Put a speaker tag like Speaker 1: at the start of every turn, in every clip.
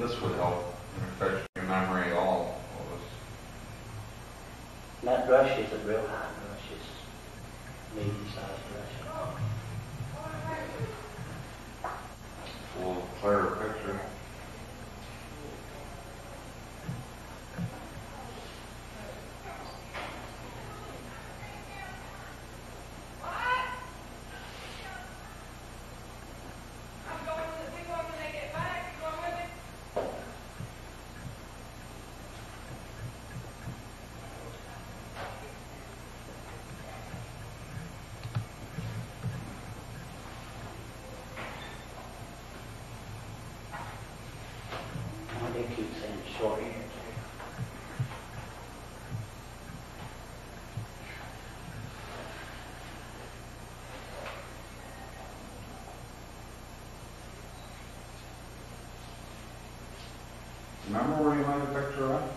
Speaker 1: this would help refresh your memory at all. What was-
Speaker 2: That brush is a real hard brush, it's medium-sized brush.
Speaker 1: A little clearer picture.
Speaker 3: I'm going to, we going when they get back, you going with me?
Speaker 2: Oh, they hair.
Speaker 1: Remember where you hung the picture up?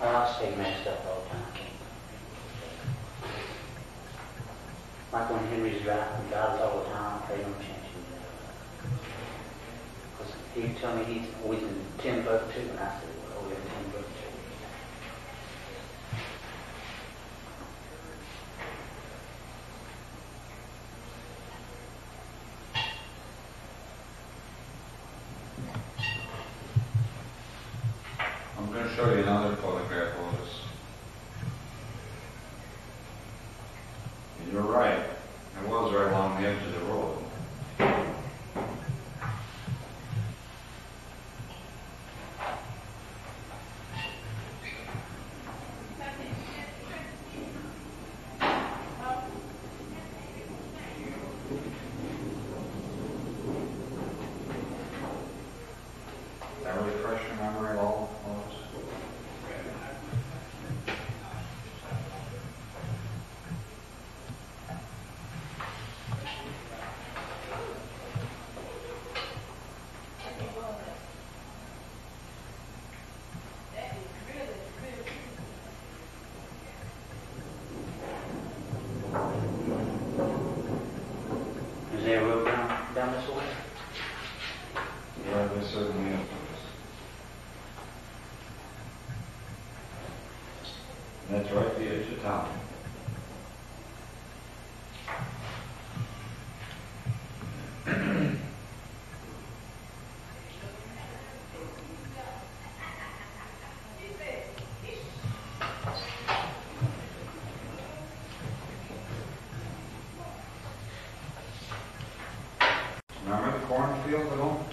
Speaker 2: Well, I stay messed up all the time. I can't- When Henry's driving, drives all the time, I no attention to that. Because he told me he's ten foot two, and I said, well, we're ten foot two.
Speaker 1: I'm going to show you another photograph, Otis. You're right. It was right along the edge of the road. That refresh your memory at all, Otis?
Speaker 2: Is there a road down, down this way?
Speaker 1: Yeah, they certainly is. And That's right, the edge of town. Remember the cornfield at all?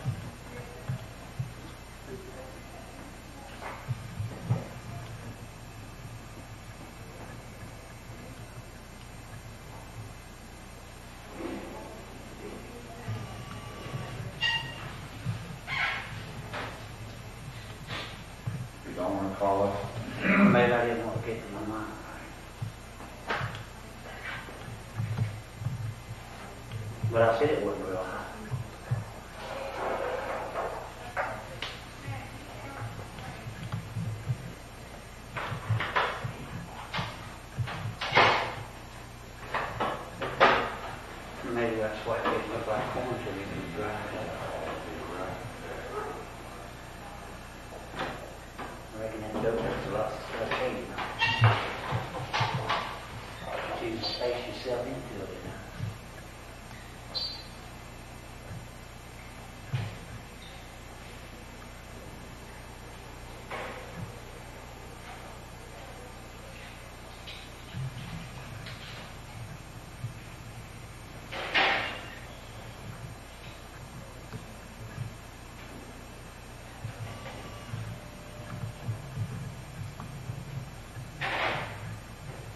Speaker 2: Maybe want to get to my mind. But I said it wasn't real high. Maybe that's why it didn't look like corn till you can drive it. I reckon that dope has a lot of stuff in it. You can space yourself into it, you know.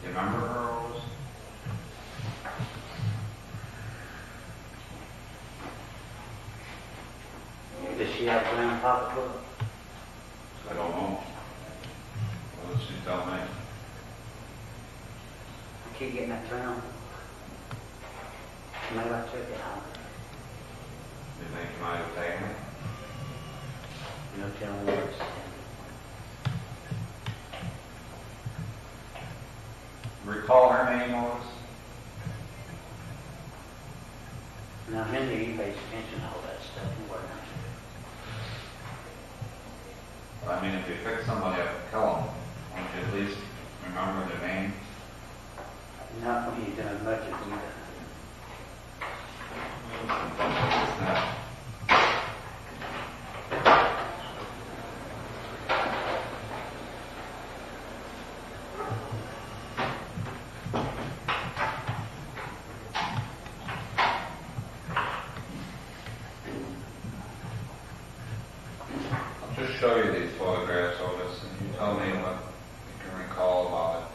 Speaker 1: you remember her, Otis?
Speaker 2: Does she have a brown pocketbook?
Speaker 1: I don't know. What did she tell me?
Speaker 2: I keep getting that brown. Maybe I took it out.
Speaker 1: You think you might have taken it?
Speaker 2: You know, tell me where it's.
Speaker 1: Recall her name, Otis?
Speaker 2: Now, Henry, you pays attention to all that stuff, you work on
Speaker 1: I mean, if you pick somebody up and kill them, won't you at least remember their name?
Speaker 2: it. Not when you've done as much as you've done.
Speaker 1: It's not- I'll just show you these photographs, Otis, and you tell me what you can recall about it.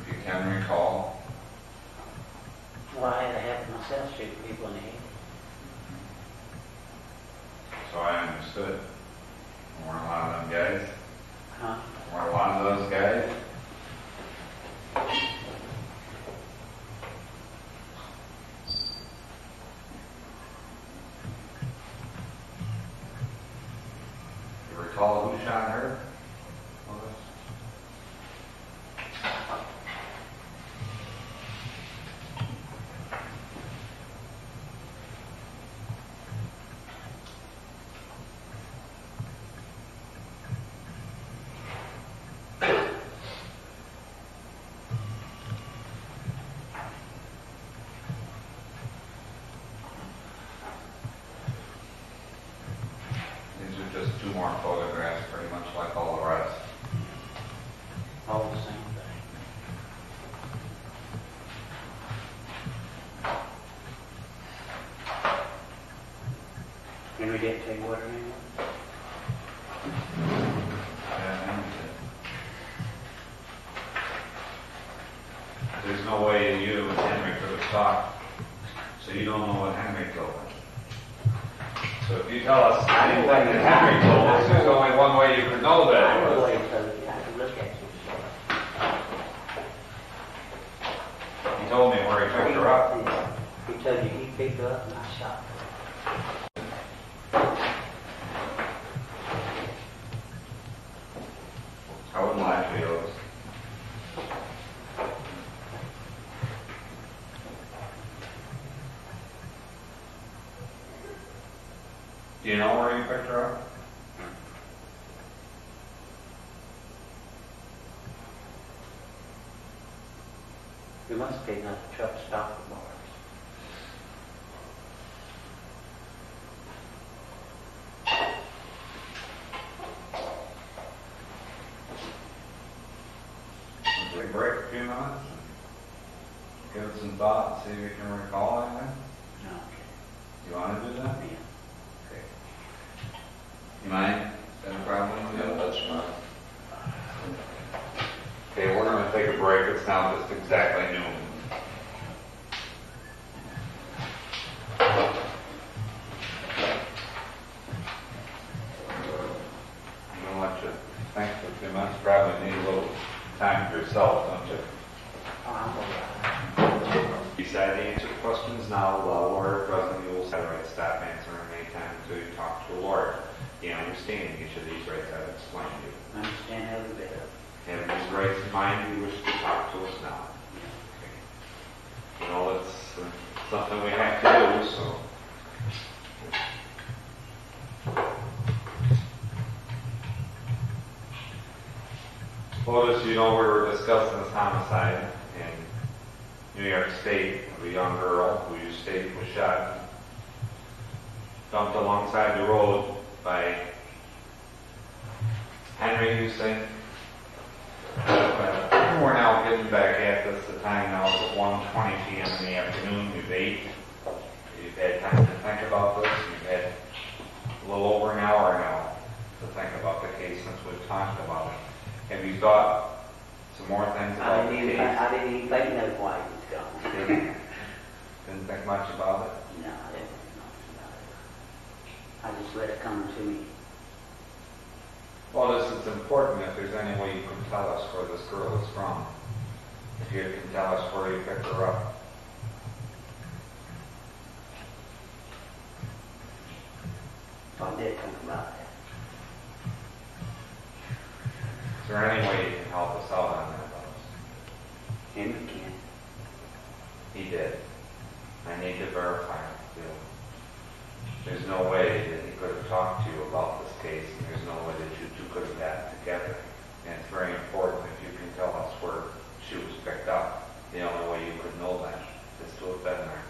Speaker 1: If you can recall.
Speaker 2: Well, I had to have myself shoot people in the head.
Speaker 1: So I understood. Weren't a lot of them guys.
Speaker 2: Huh?
Speaker 1: Weren't a lot of those guys. You recall who shot her? Just two more photographs, pretty much like all the rest.
Speaker 2: All the same thing. Can we get her name was?
Speaker 1: Yeah, I understand. There's no way you and Henry could have talked, so you don't know what Henry told him. So if you tell us anything that Henry told us, there's only one way you could know that.
Speaker 2: I
Speaker 1: it
Speaker 2: know
Speaker 1: was-
Speaker 2: what he told you, I could look at you.
Speaker 1: He told me where he picked her up.
Speaker 2: He told you he picked her up and I shot her.
Speaker 1: I wouldn't lie to you, Otis. Do you know where you picked her up?
Speaker 2: We must have taken up the truck stop at bars.
Speaker 1: Take a break a few minutes? Give it some thought, see if you can recall anything?
Speaker 2: No,
Speaker 1: You want to do that?
Speaker 2: okay.
Speaker 1: Okay. That a problem?
Speaker 4: Yeah, that's fine.
Speaker 1: Okay, we're gonna take a break. It's now just exactly noon. These mind, you wish to talk to us now. You know, it's uh, something we have to do, so. Otis, you know, we were discussing this homicide in New York State of a young girl who you state was shot, dumped alongside the road by Henry? Uh, We're back at this, the time now is at 1:20 PM in the afternoon, you've ate, you've had time to think about this, you've had a little over an hour now to think about the case since we've talked about it. Have you thought some more things about the
Speaker 2: didn't
Speaker 1: case?
Speaker 2: I didn't even think of why he was gone.
Speaker 1: Didn't didn't think much about it?
Speaker 2: No, I didn't think nothing about it. I just let it come to me.
Speaker 1: Well, this is important if there's any way you can tell us where this girl is from if you can tell us where you picked her up.
Speaker 2: Foundation Commander.
Speaker 1: Is there any way you can help us out on that,
Speaker 2: Otis? Him again. He did. I need to verify it. There's no way that he could have talked to you about this case, and there's
Speaker 1: no way that you two could have gotten together. And it's very important. The only way
Speaker 2: you could know that is to have been there.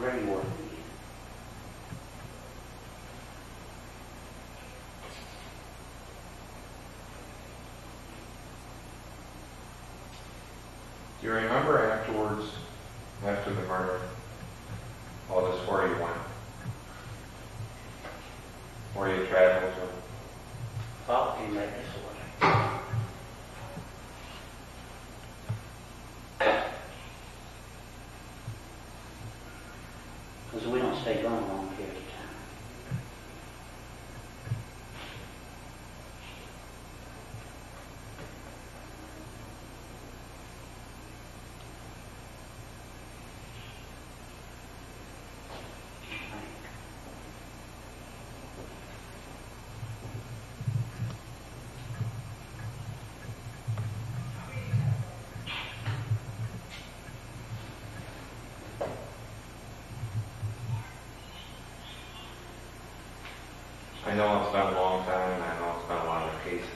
Speaker 2: Working again.
Speaker 1: Do you remember afterwards, after the murder, well, just where you went? Where you traveled to?
Speaker 2: Thought came back this way. Because we don't stay gone a long period of time.
Speaker 1: I know it's been a long time, and I know it's been a lot of cases.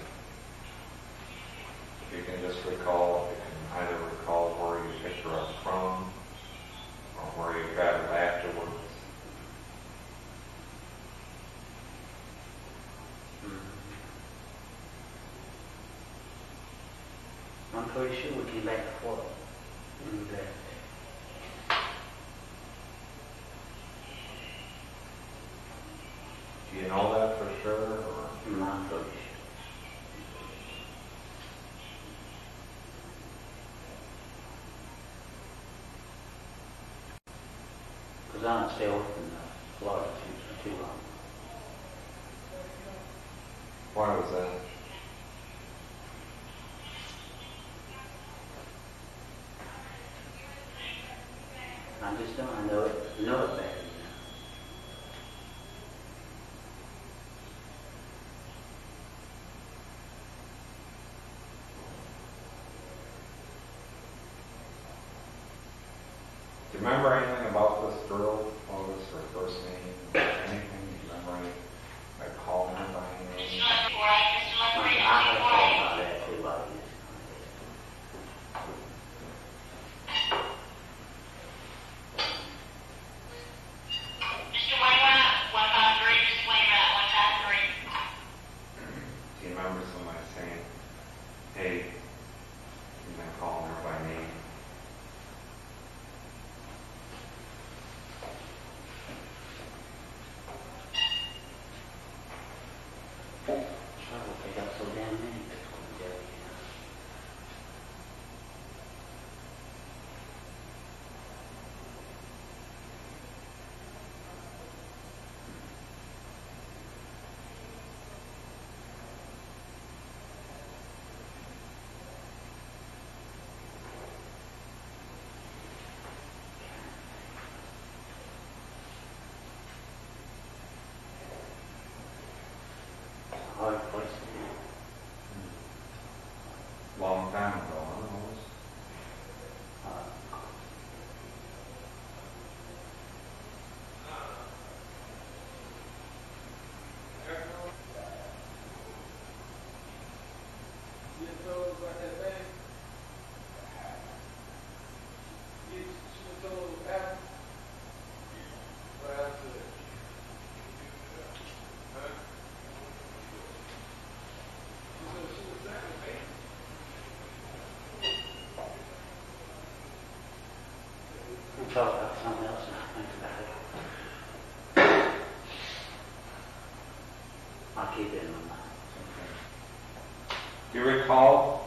Speaker 1: If you can just recall, you can either recall where you picked her up from, or where you traveled afterwards.
Speaker 2: I'm pretty sure we came back. And,
Speaker 1: Do you know that for sure, or?
Speaker 2: I'm pretty sure. Because I don't stay away from uh, Florida too, long.
Speaker 1: Why was that?
Speaker 2: I just don't, I know it, know it Talking about something else and I think about it. I'll keep it in my mind.
Speaker 1: Do you recall